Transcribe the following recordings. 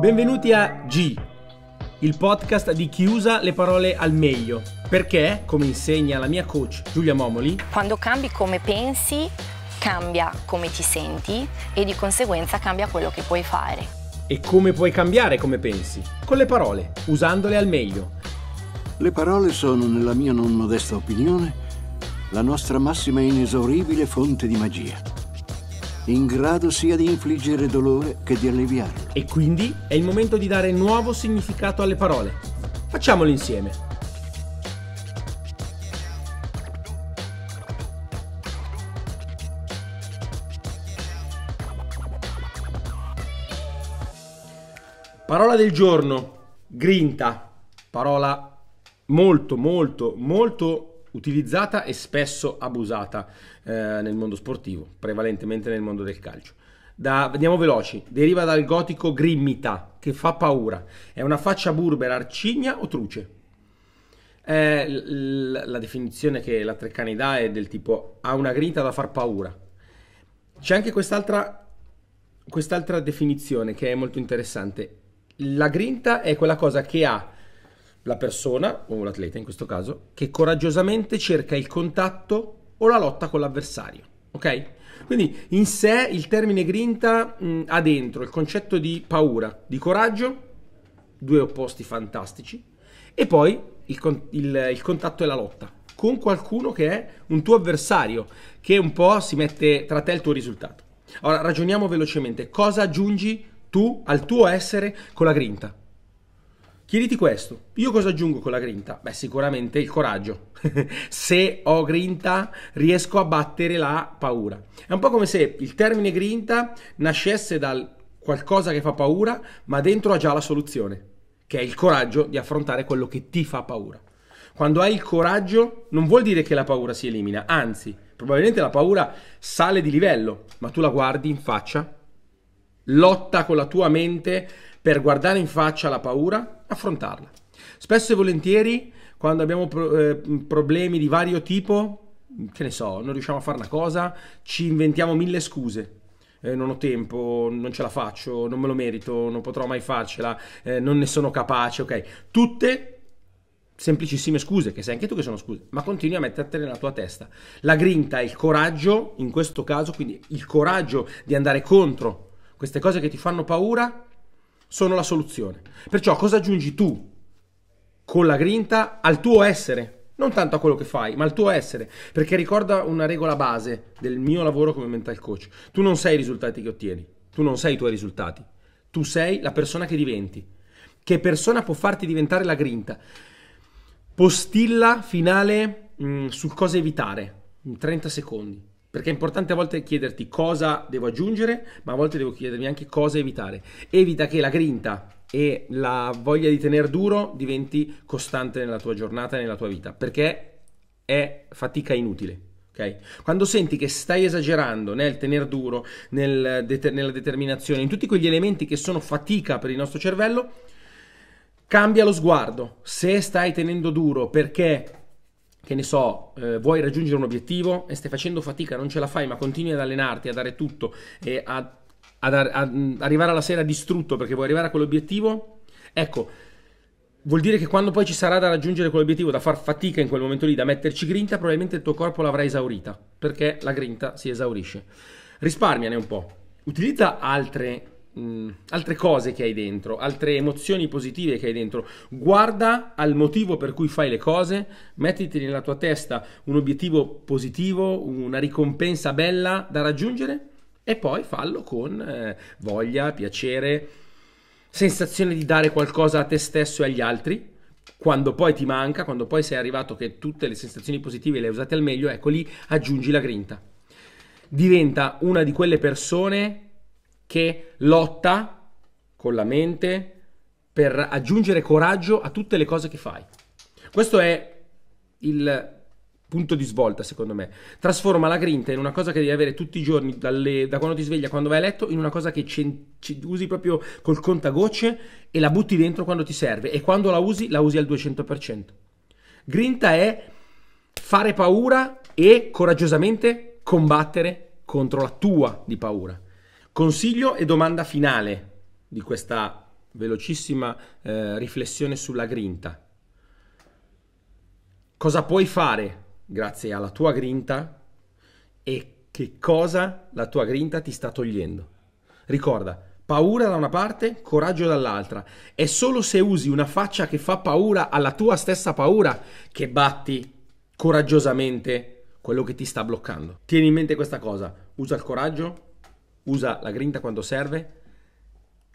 Benvenuti a G, il podcast di chi usa le parole al meglio. Perché, come insegna la mia coach Giulia Momoli, Quando cambi come pensi, cambia come ti senti e di conseguenza cambia quello che puoi fare. e come puoi cambiare come pensi? Con le parole, usandole al meglio. Le parole sono, nella mia non modesta opinione, la nostra massima e inesauribile fonte di magia, in grado sia di infliggere dolore che di alleviarlo. E quindi è il momento di dare nuovo significato alle parole. Facciamolo insieme. Parola del giorno, grinta, parola molto molto molto utilizzata e spesso abusata eh, nel mondo sportivo, prevalentemente nel mondo del calcio. Da, andiamo veloci, deriva dal gotico grimmita, che fa paura. È una faccia burbera, arcigna o truce? Eh, l- la definizione che la Treccani dà è del tipo ha una grinta da far paura. C'è anche quest'altra, quest'altra definizione che è molto interessante. La grinta è quella cosa che ha la persona, o l'atleta in questo caso, che coraggiosamente cerca il contatto o la lotta con l'avversario. Ok? Quindi in sé il termine grinta mh, ha dentro il concetto di paura, di coraggio, due opposti fantastici, e poi il, con- il- il contatto e la lotta con qualcuno che è un tuo avversario, che un po' si mette tra te e il tuo risultato. Ora ragioniamo velocemente. Cosa aggiungi tu al tuo essere con la grinta? Chiediti questo, io cosa aggiungo con la grinta? Beh, sicuramente il coraggio. se ho grinta, riesco a battere la paura. È un po' come se il termine grinta nascesse dal qualcosa che fa paura, ma dentro ha già la soluzione, che è il coraggio di affrontare quello che ti fa paura. Quando hai il coraggio, non vuol dire che la paura si elimina, anzi, probabilmente la paura sale di livello, ma tu la guardi in faccia, lotta con la tua mente per guardare in faccia la paura, affrontarla. Spesso e volentieri, quando abbiamo pro- eh, problemi di vario tipo, che ne so, non riusciamo a fare una cosa, ci inventiamo mille scuse. Eh, non ho tempo, non ce la faccio, non me lo merito, non potrò mai farcela, eh, non ne sono capace, ok? Tutte semplicissime scuse, che sai anche tu che sono scuse, ma continui a mettertele nella tua testa. La grinta, il coraggio, in questo caso, quindi il coraggio di andare contro queste cose che ti fanno paura, sono la soluzione. Perciò cosa aggiungi tu con la grinta al tuo essere? Non tanto a quello che fai, ma al tuo essere. Perché ricorda una regola base del mio lavoro come mental coach. Tu non sei i risultati che ottieni, tu non sei i tuoi risultati. Tu sei la persona che diventi. Che persona può farti diventare la grinta? Postilla finale mh, sul cosa evitare, in 30 secondi. Perché è importante a volte chiederti cosa devo aggiungere, ma a volte devo chiedermi anche cosa evitare. Evita che la grinta e la voglia di tenere duro diventi costante nella tua giornata e nella tua vita, perché è fatica inutile. ok? Quando senti che stai esagerando nel tenere duro, nel det- nella determinazione, in tutti quegli elementi che sono fatica per il nostro cervello, cambia lo sguardo. Se stai tenendo duro perché che ne so, eh, vuoi raggiungere un obiettivo e stai facendo fatica, non ce la fai, ma continui ad allenarti, a dare tutto e a, a- mm, arrivare alla sera distrutto perché vuoi arrivare a quell'obiettivo, ecco, vuol dire che quando poi ci sarà da raggiungere quell'obiettivo, da far fatica in quel momento lì, da metterci grinta, probabilmente il tuo corpo l'avrà esaurita, perché la grinta si esaurisce. Risparmiane un po', utilizza altre mh, altre cose che hai dentro, altre emozioni positive che hai dentro. Guarda al motivo per cui fai le cose, mettiti nella tua testa un obiettivo positivo, una ricompensa bella da raggiungere e poi fallo con eh, voglia, piacere, sensazione di dare qualcosa a te stesso e agli altri. Quando poi ti manca, quando poi sei arrivato che tutte le sensazioni positive le hai usate al meglio, ecco lì aggiungi la grinta. Diventa una di quelle persone che lotta con la mente per aggiungere coraggio a tutte le cose che fai. Questo è il punto di svolta, secondo me. Trasforma la grinta in una cosa che devi avere tutti i giorni, dalle- da quando ti svegli a quando vai a letto, in una cosa che cen- ci- usi proprio col contagocce e la butti dentro quando ti serve. E quando la usi, la usi al 200%. Grinta è fare paura e coraggiosamente combattere contro la tua di paura. Consiglio e domanda finale di questa velocissima eh, riflessione sulla grinta. Cosa puoi fare grazie alla tua grinta e che cosa la tua grinta ti sta togliendo? Ricorda, paura da una parte, coraggio dall'altra. È solo se usi una faccia che fa paura alla tua stessa paura che batti coraggiosamente quello che ti sta bloccando. Tieni in mente questa cosa, usa il coraggio, usa la grinta quando serve,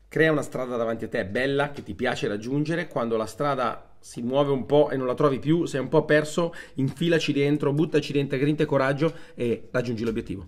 crea una strada davanti a te bella che ti piace raggiungere, quando la strada si muove un po' e non la trovi più, sei un po' perso, infilaci dentro, buttaci dentro grinta e coraggio e raggiungi l'obiettivo.